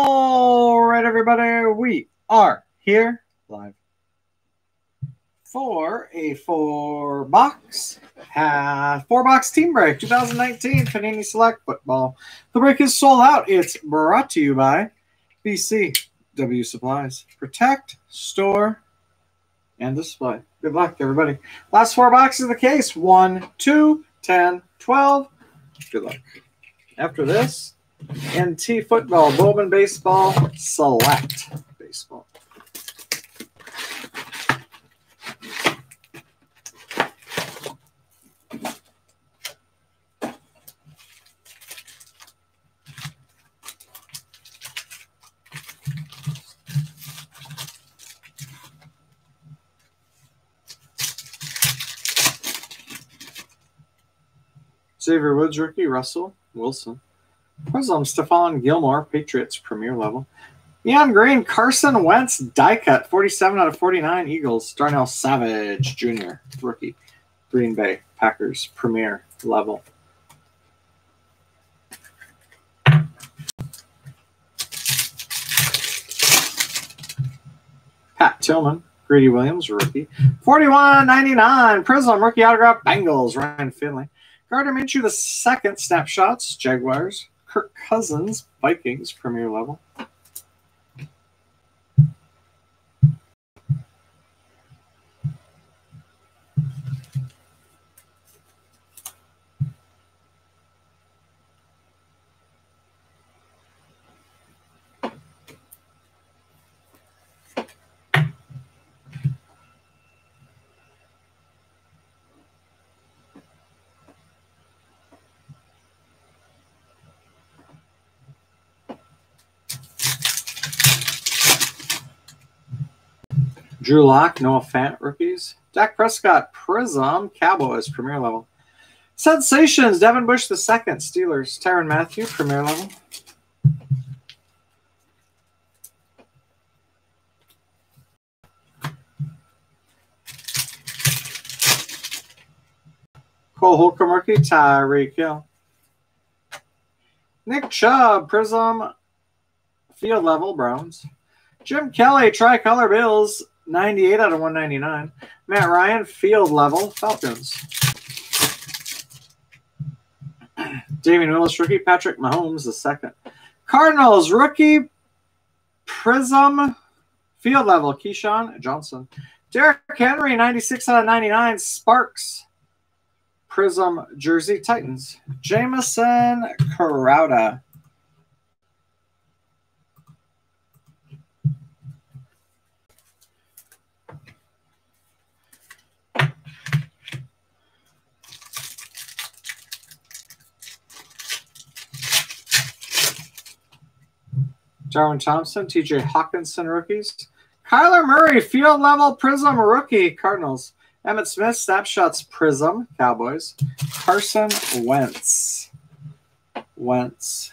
All right, everybody, we are here live for a four box uh, four box team break 2019 Panini Select Football. The break is sold out. It's brought to you by BCW Supplies. Protect, store, and display. Good luck, everybody. Last four boxes of the case 1, 2, 10, 12. Good luck. After this, NT Football, Bowman Baseball, Select Baseball. Xavier Woods rookie, Russell Wilson. Prism, Stephon Gilmore, Patriots Premier Level. Neon Green, Carson Wentz, die cut, 47 out of 49 Eagles. Darnell Savage Jr., rookie. Green Bay Packers Premier Level. Pat Tillman, Greedy Williams, rookie. 41.99 Prism, rookie autograph, Bengals, Ryan Finley. Gardner Minshew, the second snapshots, Jaguars. Kirk Cousins, Vikings, Premier Level. Drew Lock, Noah Fant rookies. Dak Prescott, Prism, Cowboys, Premier Level. Sensations, Devin Bush the second, Steelers. Tyrann Mathieu, Premier Level. Cole Holcomb rookie, Tyreek Hill. Nick Chubb, Prism, Field Level, Browns. Jim Kelly, Tricolor Bills, 98 out of 199. Matt Ryan, field level, Falcons. Damion Willis, rookie. Patrick Mahomes, the second. Cardinals, rookie. Prism, field level, Keyshawn Johnson. Derrick Henry, 96 out of 99. Sparks, Prism, jersey, Titans. Jamison Crowder. Darwin Thompson, TJ Hockenson rookies. Kyler Murray, field level prism rookie, Cardinals. Emmitt Smith, snapshots prism, Cowboys. Carson Wentz. Wentz.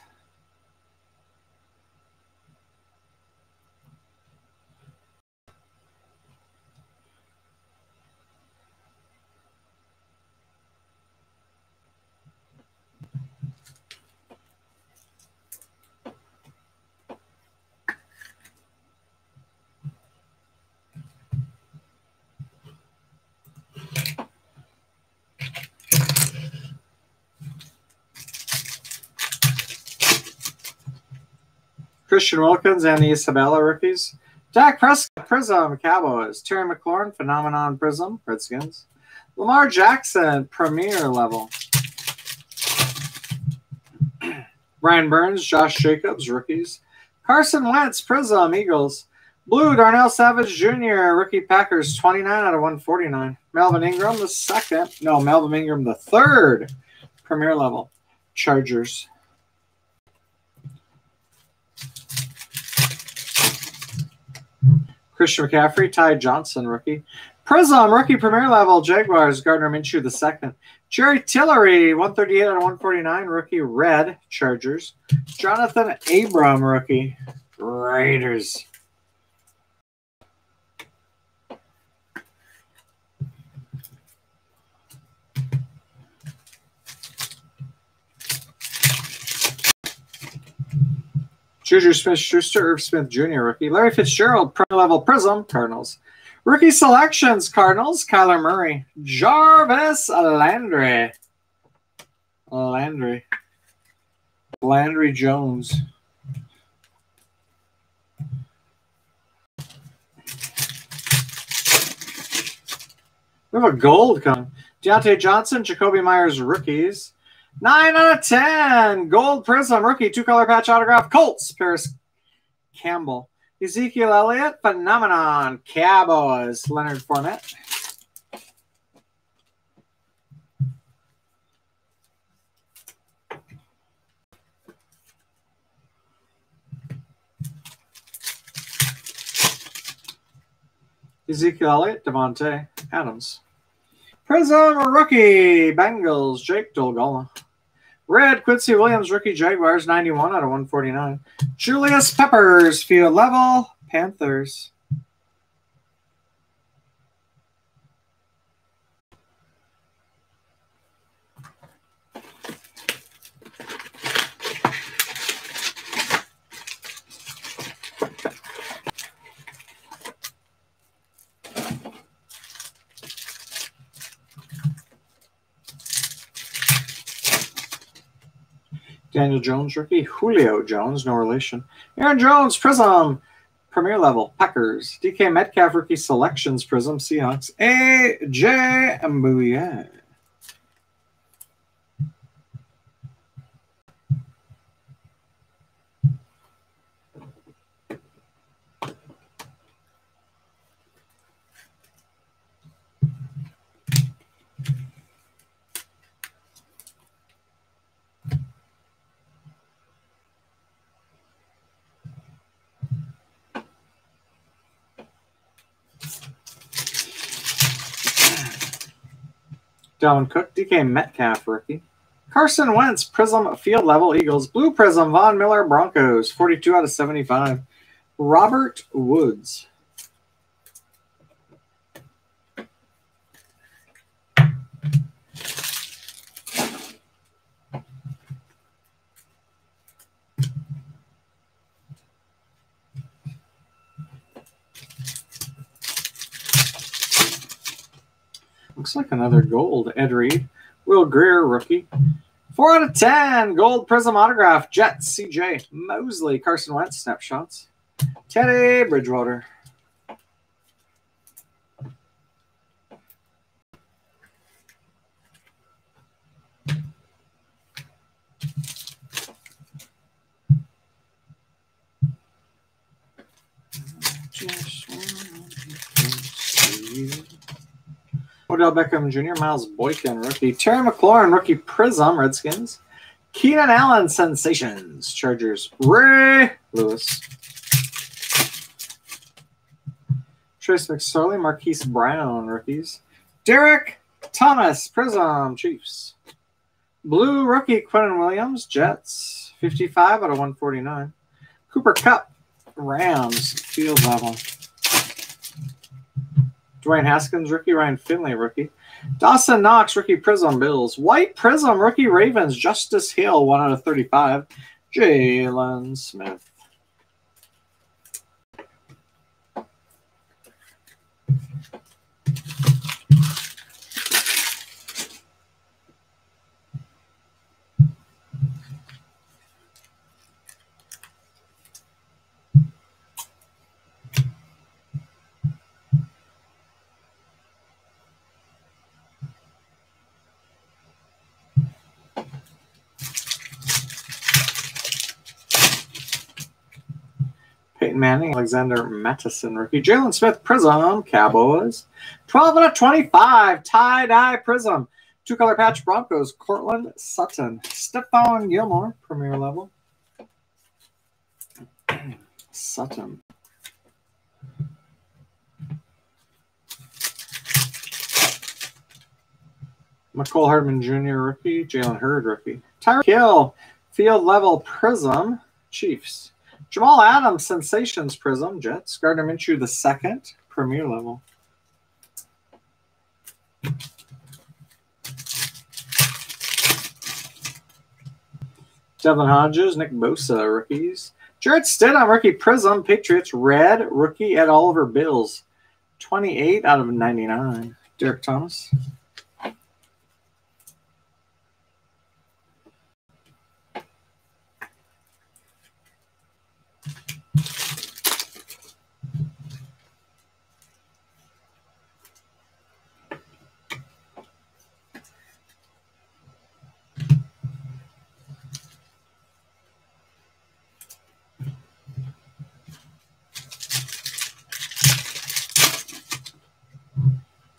Christian Wilkins Andy Isabella rookies. Dak Prescott, Prism, Cowboys. Terry McLaurin, Phenomenon Prism, Redskins. Lamar Jackson, Premier Level. Brian Burns, Josh Jacobs, rookies. Carson Wentz, Prism, Eagles. Blue, Darnell Savage Jr., rookie Packers, 29 out of 149. Melvin Ingram, the second. No, Melvin Ingram, the third. Premier level. Chargers. Christian McCaffrey, Ty Johnson, rookie. Prism, rookie premier level, Jaguars, Gardner Minshew the second. Jerry Tillery, 138 out of 149, rookie, red, Chargers. Johnathan Abram, rookie, Raiders. Juju Smith Schuster, Irv Smith Jr., rookie. Larry Fitzgerald, Premier Level Prism, Cardinals. Rookie selections, Cardinals, Kyler Murray. Jarvis Landry. Landry. Landry Jones. We have a gold coming. Diontae Johnson, Jakobi Meyers rookies. 9 out of 10. Gold Prism rookie, two color patch autograph. Colts, Parris Campbell. Ezekiel Elliott, Phenomenon. Cowboys, Leonard Fournette. Ezekiel Elliott, Davante Adams. Prism rookie, Bengals, Jake Dolegala. Red, Quincy Williams, rookie Jaguars, 91 out of 149. Julius Peppers, field level, Panthers. Daniel Jones rookie. Julio Jones, no relation. Aaron Jones, Prism, Premier Level, Packers. DK Metcalf rookie selections, Prism, Seahawks. AJ Bouye. Dalvin Cook, DK Metcalf rookie. Carson Wentz, Prism Field Level Eagles. Blue Prism, Von Miller Broncos, 42 out of 75. Robert Woods. Like another gold. Ed Reed. Will Grier, rookie. Four out of ten. Gold Prism autograph. Jets. CJ. Mosley. Carson Wentz. Snapshots. Teddy Bridgewater wanna see you. Odell Beckham Jr., Miles Boykin, rookie. Terry McLaurin, rookie Prism, Redskins. Keenan Allen, Sensations, Chargers. Ray Lewis. Trace McSorley, Marquise Brown, rookies. Derrick Thomas, Prism, Chiefs. Blue rookie, Quinnen Williams, Jets. 55 out of 149. Cooper Kupp, Rams, field level. Dwayne Haskins, rookie. Ryan Finley, rookie. Dawson Knox, rookie Prism Bills. White Prism, rookie Ravens. Justice Hill, 1 out of 35. Jaylon Smith. Alexander Mattison, rookie. Jaylon Smith, Prism, Cowboys. 12 out of 25, tie dye Prism. Two color patch Broncos, Courtland Sutton. Stephon Gilmore, premier level. Sutton. Mecole Hardman Jr., rookie. Jalen Hurd, rookie. Tyreek Hill, field level Prism, Chiefs. Jamal Adams, Sensations Prism, Jets. Gardner Minshew, the second, Premier level. Devlin Hodges, Nick Bosa, rookies. Jarrett Stidham, rookie Prism, Patriots, red, rookie Ed Oliver Bills. 28 out of 99. Derrick Thomas.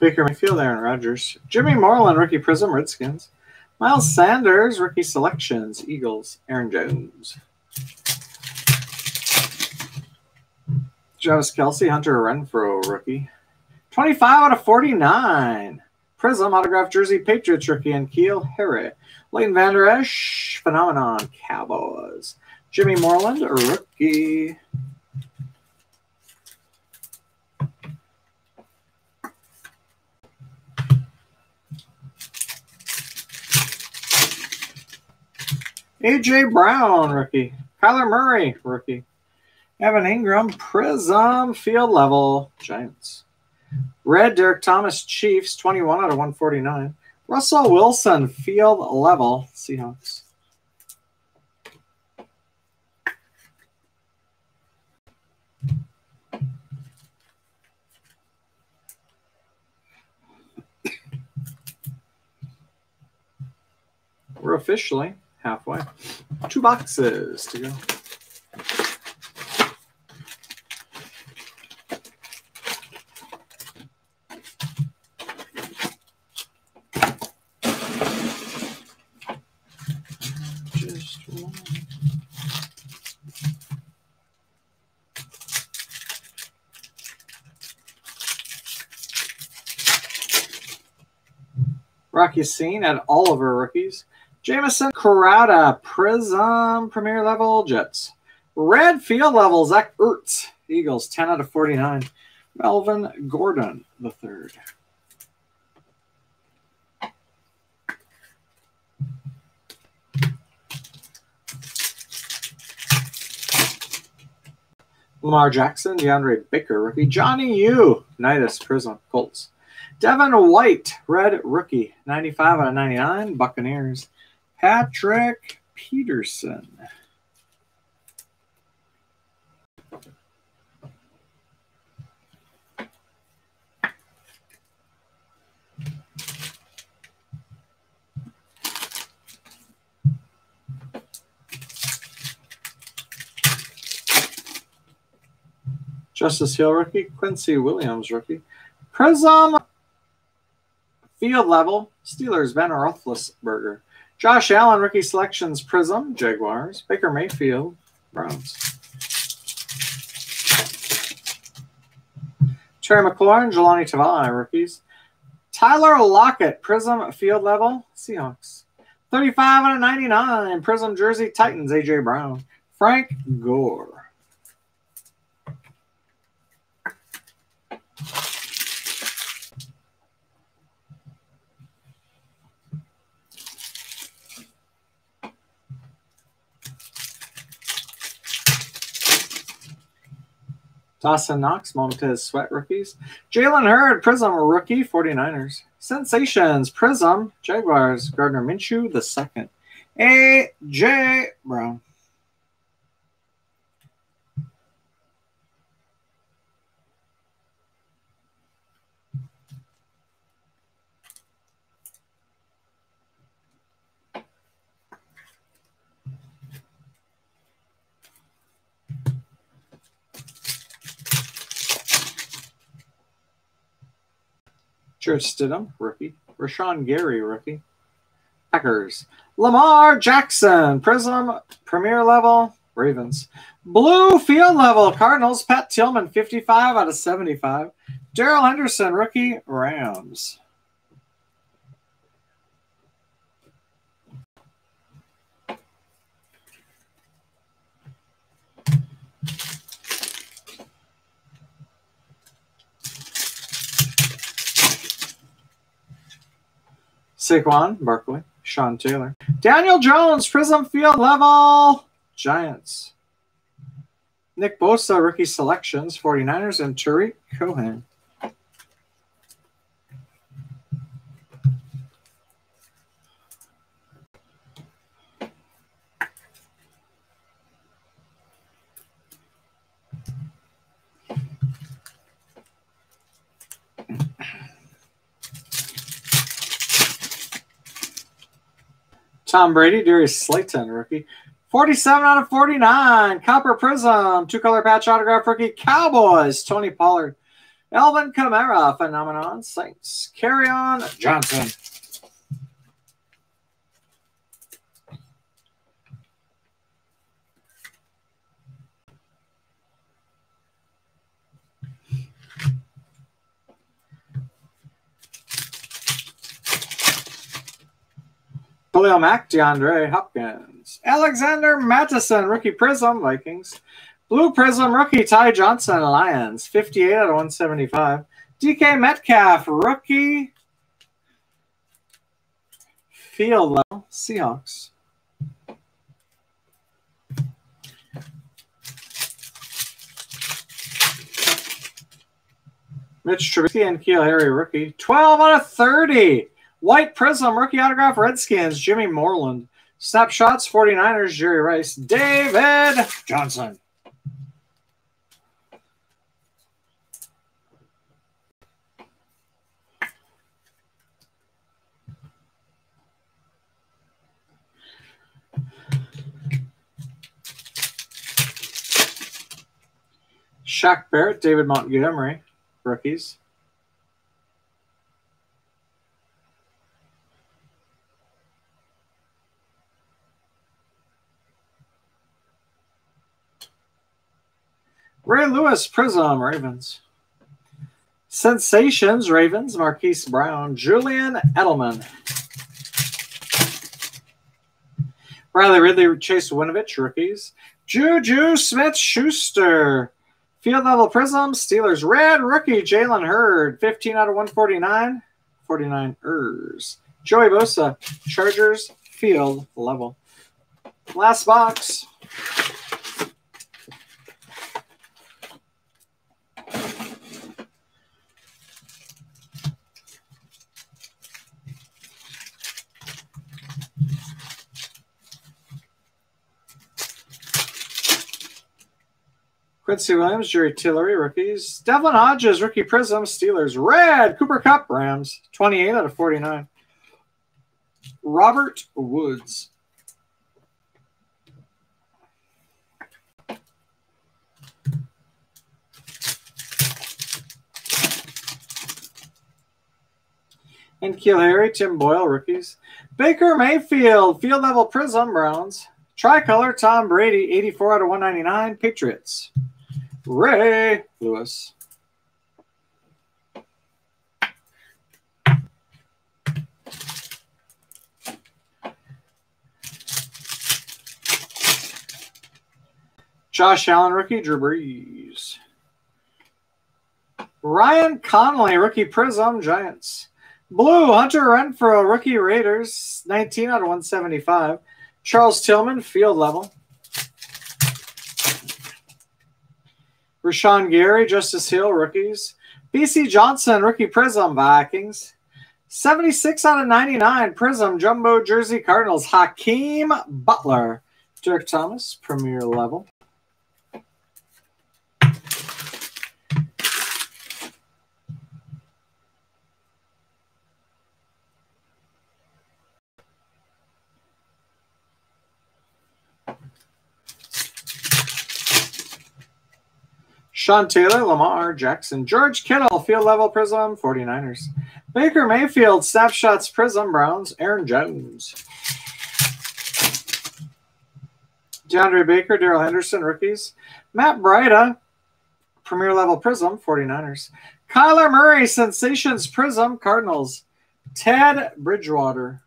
Baker Mayfield, Aaron Rodgers. Jimmy Moreland, rookie Prism, Redskins. Miles Sanders, rookie selections, Eagles, Aaron Jones. Travis Kelce, Hunter Renfrow, rookie. 25 out of 49. Prism, autograph jersey, Patriots rookie, N'Keal Harry. Leighton Vander Esch, Phenomenon, Cowboys. Jimmy Moreland, rookie. AJ Brown, rookie. Kyler Murray, rookie. Evan Engram, Prism, field level, Giants. Red, Derrick Thomas, Chiefs, 21 out of 149. Russell Wilson, field level, Seahawks. We're officially halfway. Two boxes to go. Rock Ya-Sin Ed Oliver rookies. Jamison Crowder, Prism, Premier Level, Jets. Red Field Level, Zach Ertz, Eagles, 10 out of 49. Melvin Gordon, the third. Lamar Jackson, DeAndre Baker, rookie. Johnny U, Nidus, Prism, Colts. Devin White, red rookie, 95 out of 99, Buccaneers. Patrick Peterson. Justice Hill rookie, Quincy Williams rookie, Prism field level, Steelers Ben Roethlisberger, Josh Allen rookie selections Prism Jaguars, Baker Mayfield Browns, Terry McLaurin, Jahlani Tavai rookies, Tyler Lockett Prism field level Seahawks, 35 out of 99 Prism jersey Titans AJ Brown, Frank Gore. Dawson Knox, Montez Sweat rookies. Jalen Hurd, Prism rookie, 49ers. Sensations, Prism, Jaguars, Gardner Minshew, the second. A.J. Brown. Jarrett Stidham, rookie. Rashan Gary, rookie. Packers. Lamar Jackson, Prism, Premier Level, Ravens. Blue Field Level, Cardinals. Pat Tillman, 55 out of 75. Darrell Henderson, rookie, Rams. Saquon Barkley, Sean Taylor, Daniel Jones, Prism Field Level, Giants. Nick Bosa, rookie selections, 49ers, and Tarik Cohen. Tom Brady, Darius Slayton, rookie. 47 out of 49. Copper Prism. Two color patch autograph rookie. Cowboys. Tony Pollard. Alvin Kamara. Phenomenon. Saints. Kerryon Johnson. Khalil Mack, DeAndre Hopkins. Alexander Mattison, rookie Prism, Vikings. Blue Prism, rookie Ty Johnson, Lions. 58 out of 175. DK Metcalf, rookie. Field level, Seahawks. Mitch Trubisky and N'Keal Harry, rookie. 12 out of 30. White Prism, rookie autograph, Redskins, Jimmy Moreland. Snapshots, 49ers, Jerry Rice. David Johnson. Shaq Barrett, David Montgomery, rookies. Ray Lewis, Prism, Ravens. Sensations, Ravens, Marquise Brown, Julian Edelman. Riley Ridley, Chase Winovich, rookies. Juju Smith Schuster. Field level Prism, Steelers red rookie, Jalen Hurd, 15 out of 149. 49 ers. Joey Bosa, Chargers, field level. Last box. Quincy Williams, Jerry Tillery, rookies. Devlin Hodges, rookie Prism, Steelers. Red, Cooper Kupp, Rams. 28 out of 49. Robert Woods. N'Keal Harry, Tim Boyle, rookies. Baker Mayfield, field level Prism, Browns. Tricolor, Tom Brady, 84 out of 199, Patriots. Ray Lewis. Josh Allen, rookie, Drew Brees. Ryan Connelly, rookie Prism, Giants. Blue, Hunter Renfrow, rookie Raiders, 19 out of 175. Charles Tillman, field level. Rashan Gary, Justice Hill, rookies. Bisi Johnson, rookie Prism, Vikings. 76 out of 99, Prism, Jumbo Jersey Cardinals. Hakeem Butler. Derrick Thomas, premier level. Sean Taylor, Lamar Jackson, George Kittle, field level prism, 49ers. Baker Mayfield, snapshots prism, Browns, Aaron Jones. DeAndre Baker, Darrell Henderson, rookies. Matt Breida, premier level prism, 49ers. Kyler Murray, sensations prism, Cardinals. Ted Bridgewater.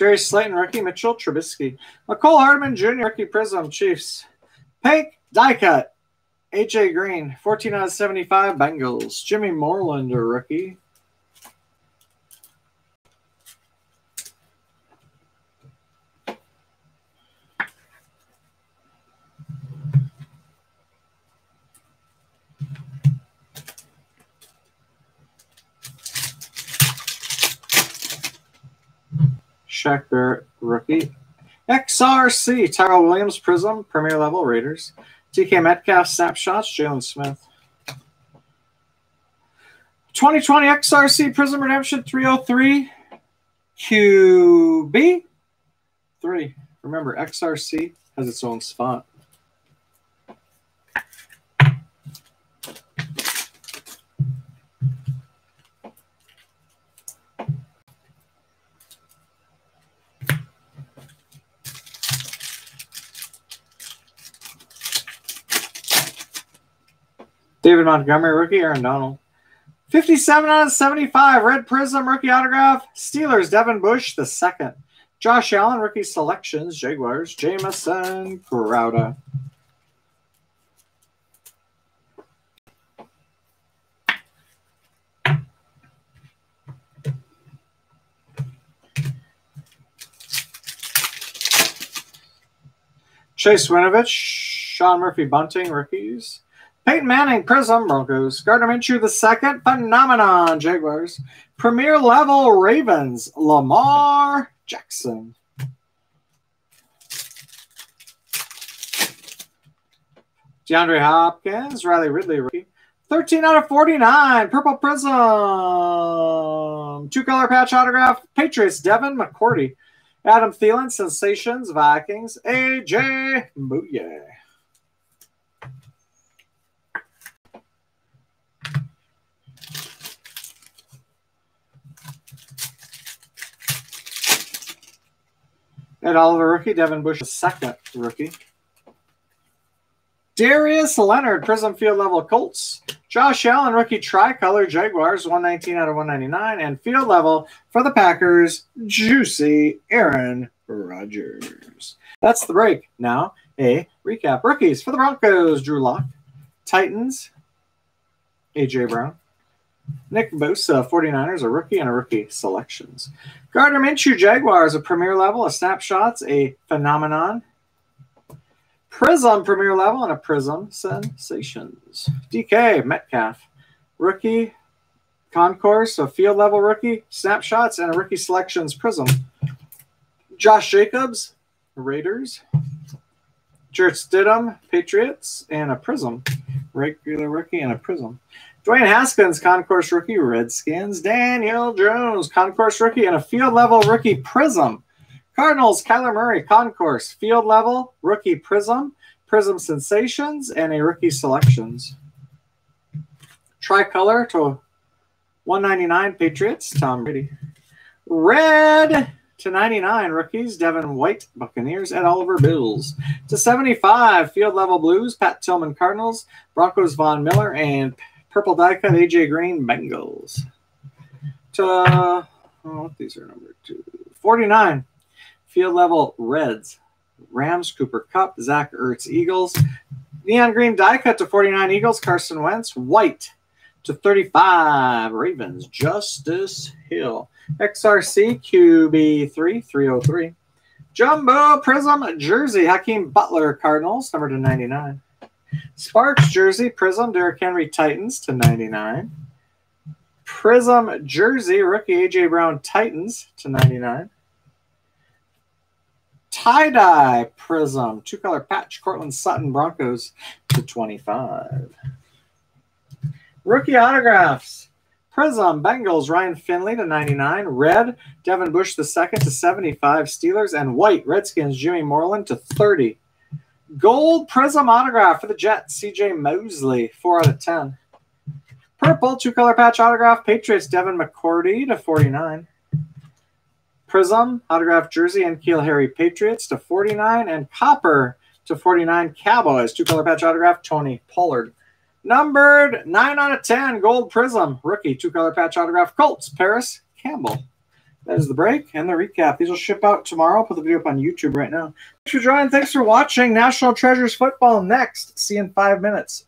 Jerry Slayton, rookie Mitchell Trubisky. Mecole Hardman Jr., rookie Prism Chiefs. Pink die cut. AJ Green, 14 out of 75 Bengals. Jimmy Moreland, a rookie. Barrett, rookie. XRC, Tyrell Williams, Prism, Premier Level, Raiders. DK Metcalf, Snapshots, Jaylon Smith. 2020 XRC Prism Redemption 303, QB 3. Remember, XRC has its own spot. David Montgomery, rookie. Aaron Donald. 57 out of 75. Red Prism, rookie autograph. Steelers, Devin Bush, the second. Josh Allen, rookie selections. Jaguars, Jamison Crowder. Chase Winovich, Sean Murphy Bunting, rookies. Peyton Manning, Prism, Broncos. Gardner Minshew, the second, Phenomenon, Jaguars. Premier level, Ravens, Lamar Jackson. DeAndre Hopkins, Riley Ridley, rookie. 13 out of 49, Purple Prism. Two color patch autograph, Patriots, Devin McCourty. Adam Thielen, Sensations, Vikings, AJ Bouye. Ed Oliver rookie, Devin Bush second rookie. Darius Leonard, Prism Field Level Colts. Josh Allen, rookie tricolor Jaguars, 119 out of 199. And field level for the Packers, Juicy Aaron Rodgers. That's the break. Now, a recap. Rookies for the Broncos, Drew Lock. Titans, A.J. Brown. Nick Bosa, 49ers, a rookie and a rookie selections. Gardner Minshew, Jaguars, a premier level, a snapshots, a phenomenon. Prism, premier level, and a Prism sensations. DK, Metcalf, rookie, concourse, a field level rookie, snapshots, and a rookie selections Prism. Josh Jacobs, Raiders. Jarrett Stidham, Patriots, and a Prism. Regular rookie and a Prism. Dwayne Haskins, concourse rookie, Redskins. Daniel Jones, concourse rookie, and a field level rookie Prism. Cardinals, Kyler Murray, concourse, field level rookie Prism, Prism Sensations, and a rookie selections. Tricolor to 199 Patriots, Tom Brady. Red to 99 rookies, Devin White, Buccaneers, Ed Oliver, Bills. To 75 field level Blues, Pat Tillman, Cardinals, Broncos, Von Miller, and Purple die cut AJ Green Bengals. To oh, these are number two. 49. Field level Reds. Rams, Cooper Kupp, Zach Ertz, Eagles. Neon Green die cut to 49 Eagles, Carson Wentz. White to 35 Ravens, Justice Hill. XRC QB3, 303. Jumbo Prism Jersey, Hakeem Butler, Cardinals, number to 99. Sparks jersey, Prism, Derrick Henry Titans to 99. Prism jersey, rookie AJ Brown Titans to 99. Tie dye Prism, two color patch, Courtland Sutton Broncos to 25. Rookie autographs. Prism, Bengals, Ryan Finley to 99. Red, Devin Bush the second to 75. Steelers and white, Redskins, Jimmy Moreland to 30. Gold Prism autograph for the Jets, CJ Mosley, 4 out of 10. Purple two color patch autograph, Patriots, Devin McCourty to 49. Prism autograph jersey N'Keal Harry Patriots to 49. And Copper to 49 Cowboys, two color patch autograph, Tony Pollard. Numbered 9 out of 10, Gold Prism, rookie, two color patch autograph, Colts, Parris Campbell. That is the break and the recap. These will ship out tomorrow. I'll put the video up on YouTube right now. Thanks for joining. Thanks for watching National Treasures Football next. See you in five minutes.